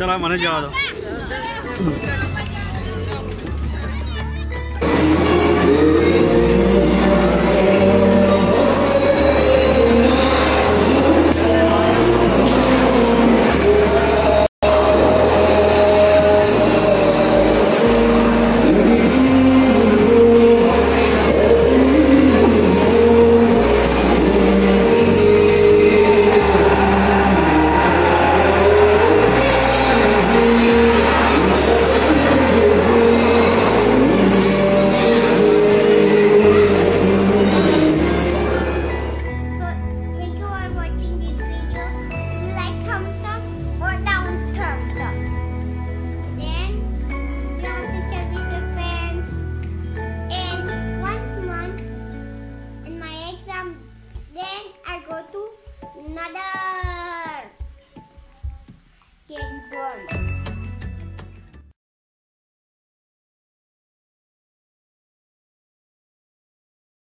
再来往这接啊走